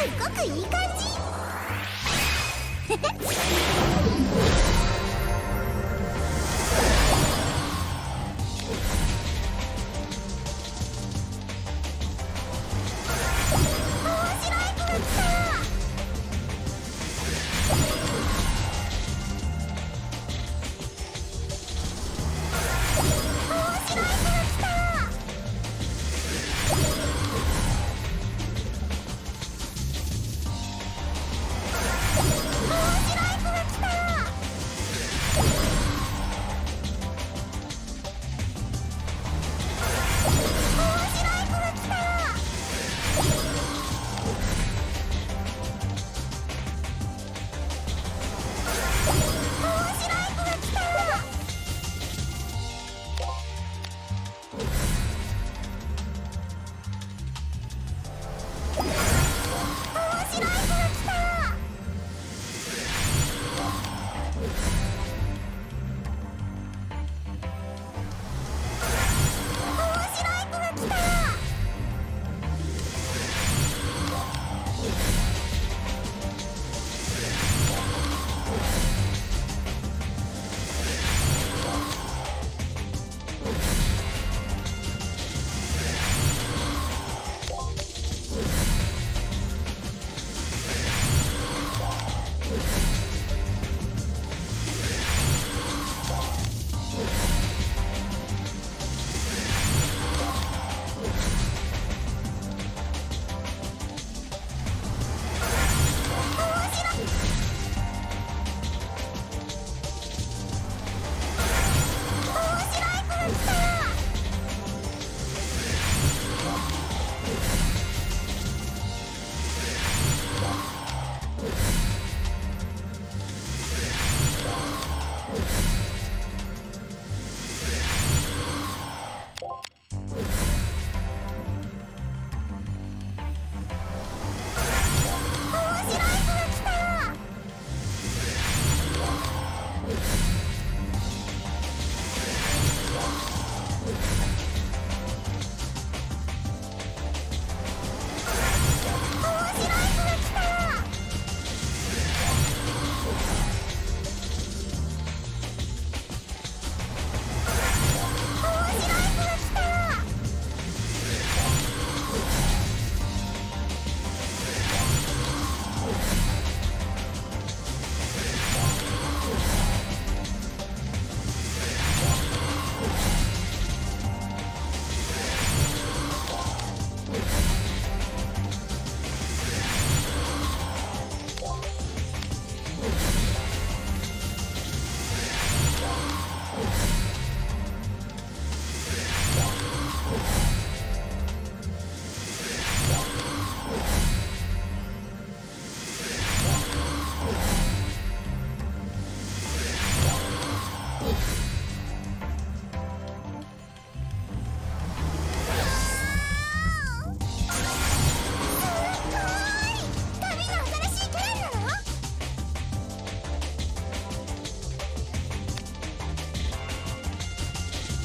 すっごくいい感じ。